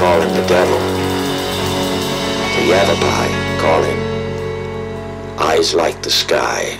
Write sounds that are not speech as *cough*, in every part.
call him the devil. The Yavapai call him eyes like the sky.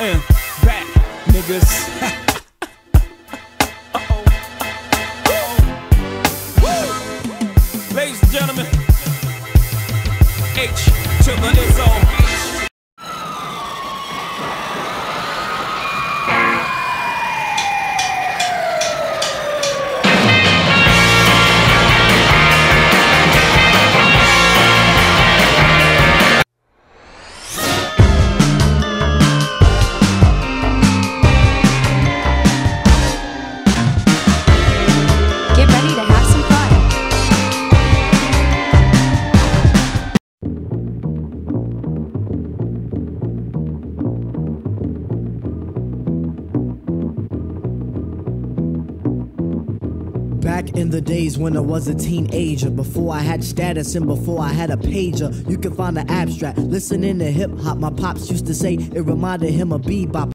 Uh, back, niggas. *laughs* the days when I was a teenager, before I had status and before I had a pager, you can find the abstract. Listening to hip hop, my pops used to say it reminded him of bebop.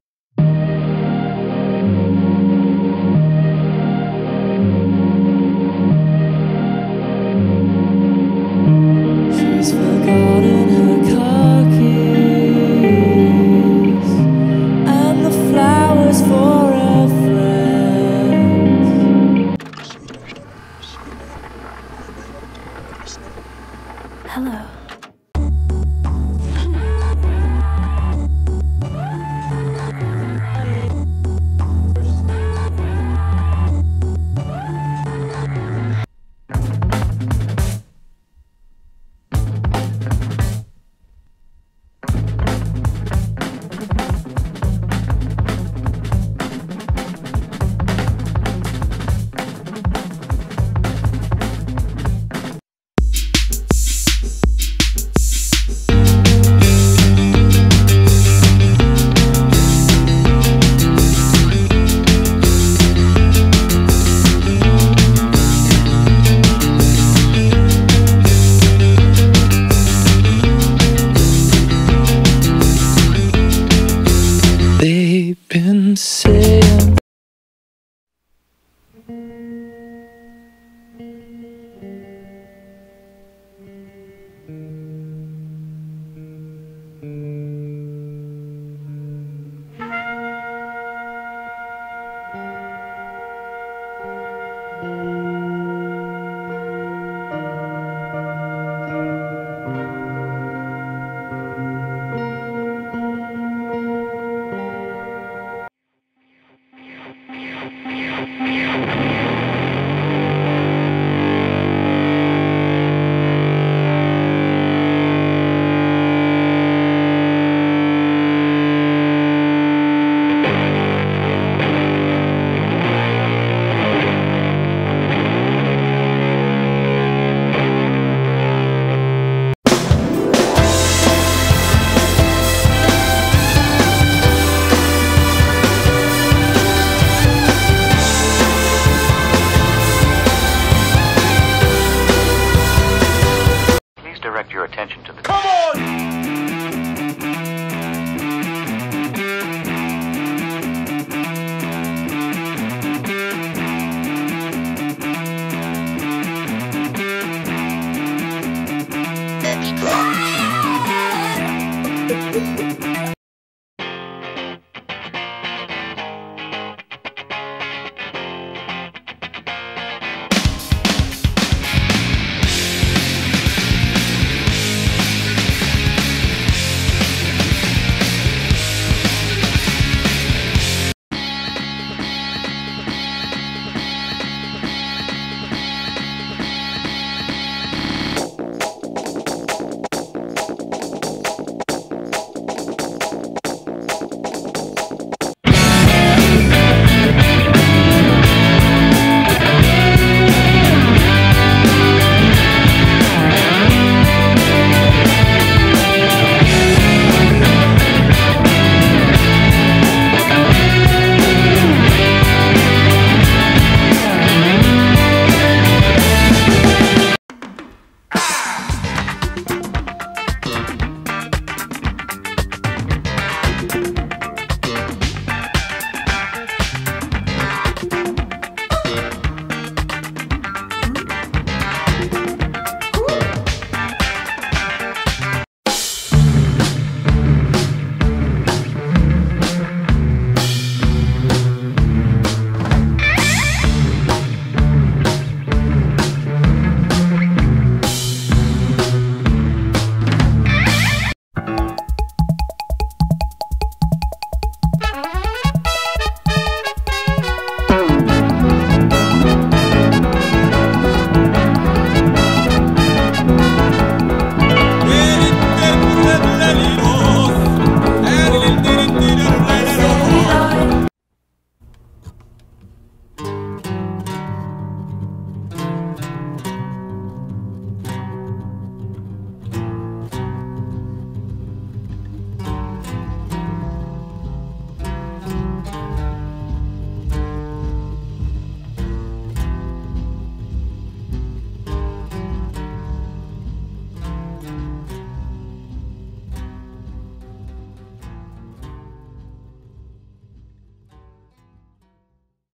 say